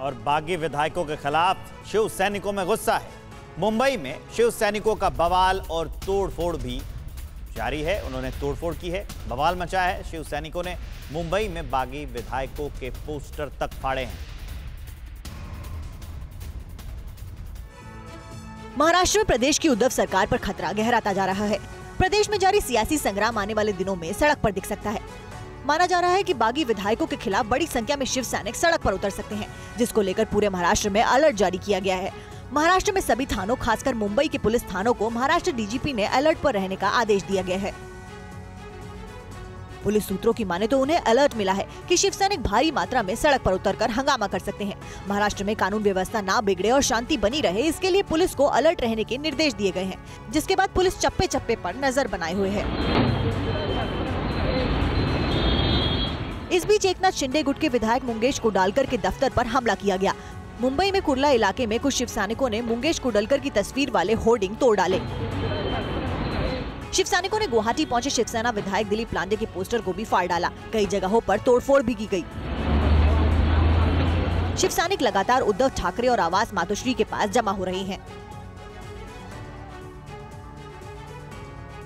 और बागी विधायकों के खिलाफ शिव सैनिकों में गुस्सा है। मुंबई में शिव सैनिकों का बवाल और तोड़फोड़ भी जारी है। उन्होंने तोड़फोड़ की है, बवाल मचा है शिव सैनिकों ने। मुंबई में बागी विधायकों के पोस्टर तक फाड़े हैं। महाराष्ट्र में प्रदेश की उद्धव सरकार पर खतरा, गहराता जा रहा है। प्रदेश में जारी सियासी संग्राम आने वाले दिनों में सड़क पर दिख सकता है। माना जा रहा है कि बागी विधायकों के खिलाफ बड़ी संख्या में शिव सैनिक सड़क पर उतर सकते हैं, जिसको लेकर पूरे महाराष्ट्र में अलर्ट जारी किया गया है। महाराष्ट्र में सभी थानों, खासकर मुंबई के पुलिस थानों को महाराष्ट्र डीजीपी ने अलर्ट पर रहने का आदेश दिया गया है। पुलिस सूत्रों की माने तो उन्हें अलर्ट मिला है कि शिव सैनिक भारी मात्रा में सड़क पर उतरकर हंगामा कर सकते हैं। महाराष्ट्र में कानून व्यवस्था ना बिगड़े और शांति बनी रहे, इसके लिए पुलिस को अलर्ट रहने के निर्देश दिए गए हैं, जिसके बाद पुलिस चप्पे चप्पे पर नज़र बनाए हुए है। इस बीच एकनाथ शिंदे गुट के विधायक मुंगेश कुडालकर के दफ्तर पर हमला किया गया। मुंबई में कुर्ला इलाके में कुछ शिव सैनिकों ने मुंगेश कुडलकर की तस्वीर वाले होर्डिंग तोड़ डाले। शिव सैनिकों ने गुवाहाटी पहुँचे शिवसेना विधायक दिलीप लांडे के पोस्टर को भी फाड़ डाला। कई जगहों पर तोड़फोड़ भी की गई। शिव सैनिक लगातार उद्धव ठाकरे और आवास मातोश्री के पास जमा हो रहे हैं।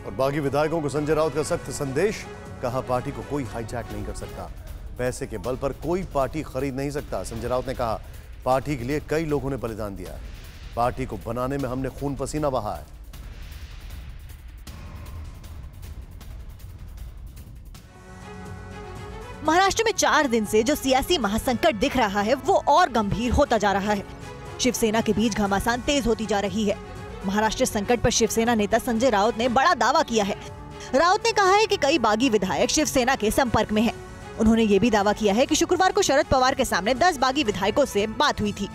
और बागी विधायकों को संजय राउत का सख्त संदेश। कहा पार्टी को कोई हाईजैक नहीं कर सकता। पैसे के बल पर कोई पार्टी खरीद नहीं सकता, संजय राउत ने कहा। पार्टी के लिए कई लोगों ने बलिदान दिया पार्टी को बनाने में हमने खून पसीना बहा है। महाराष्ट्र में चार दिन से जो सियासी महासंकट दिख रहा है, वो और गंभीर होता जा रहा है। शिवसेना के बीच घमासान तेज होती जा रही है। महाराष्ट्र संकट पर शिवसेना नेता संजय राउत ने बड़ा दावा किया है। राउत ने कहा है कि कई बागी विधायक शिवसेना के संपर्क में हैं। उन्होंने ये भी दावा किया है कि शुक्रवार को शरद पवार के सामने 10 बागी विधायकों से बात हुई थी।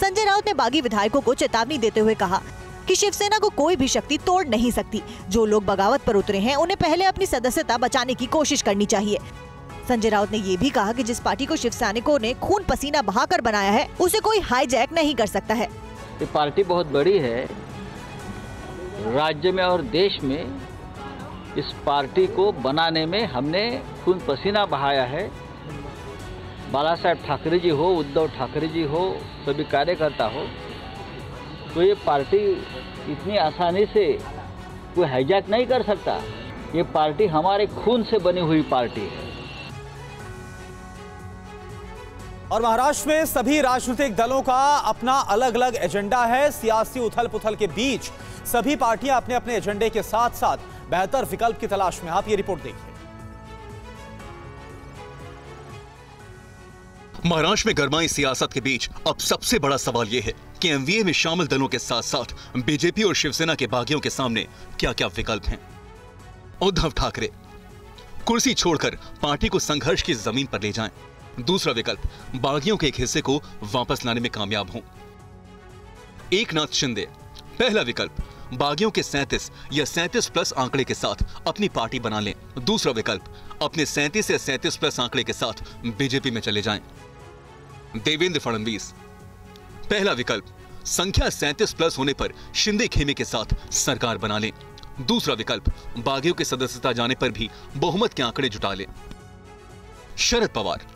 संजय राउत ने बागी विधायकों को चेतावनी देते हुए कहा कि शिवसेना को कोई भी शक्ति तोड़ नहीं सकती। जो लोग बगावत पर उतरे हैं, उन्हें पहले अपनी सदस्यता बचाने की कोशिश करनी चाहिए। संजय राउत ने ये भी कहा कि जिस पार्टी को शिव सैनिकों ने खून पसीना बहाकर बनाया है, उसे कोई हाईजैक नहीं कर सकता है। पार्टी बहुत बड़ी है। राज्य में और देश में इस पार्टी को बनाने में हमने खून पसीना बहाया है। बाला साहेब ठाकरे जी हो, उद्धव ठाकरे जी हो, सभी कार्यकर्ता हो तो ये पार्टी इतनी आसानी से कोई हाईजैक नहीं कर सकता। ये पार्टी हमारे खून से बनी हुई पार्टी है। और महाराष्ट्र में सभी राजनीतिक दलों का अपना अलग अलग एजेंडा है। सियासी उथल पुथल के बीच सभी पार्टियाँ अपने अपने एजेंडे के साथ साथ बेहतर विकल्प की तलाश में। आप ये रिपोर्ट देखिए। महाराष्ट्र में गरमाई सियासत के बीच अब सबसे बड़ा सवाल यह है कि एमवीए में शामिल दलों के साथ साथ बीजेपी और शिवसेना के बागियों के सामने क्या क्या विकल्प हैं? उद्धव ठाकरे, कुर्सी छोड़कर पार्टी को संघर्ष की ज़मीन पर ले जाएँ। दूसरा विकल्प, बागियों के एक हिस्से को वापस लाने में कामयाब हों। एक नाथ शिंदे, पहला विकल्प बागियों के 37 या 37 प्लस आंकड़े के साथ अपनी पार्टी बना लें। दूसरा विकल्प, अपने 37 या 37 प्लस आंकड़े के साथ बीजेपी में चले जाएँ। देवेंद्र फडणवीस। पहला विकल्प, संख्या 37 प्लस होने पर शिंदे खेमे के साथ सरकार बना लें। दूसरा विकल्प, बागियों के सदस्यता जाने पर भी बहुमत के आंकड़े जुटा लें। शरद पवार।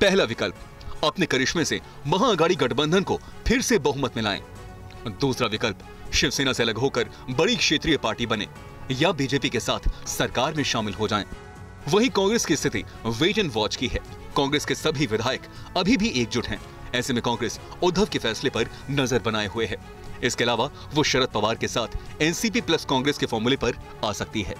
पहला विकल्प, अपने करिश्मे से महाअगाड़ी गठबंधन को फिर से बहुमत में लाएँ। दूसरा विकल्प शिवसेना से अलग होकर बड़ी क्षेत्रीय पार्टी बने या बीजेपी के साथ सरकार में शामिल हो जाएँ। वही कांग्रेस की स्थिति वेट एंड वॉच की है। कांग्रेस के सभी विधायक अभी भी एकजुट हैं। ऐसे में कांग्रेस उद्धव के फैसले पर नज़र बनाए हुए है। इसके अलावा वो शरद पवार के साथ एनसीपी प्लस कांग्रेस के फॉर्मूले पर आ सकती है।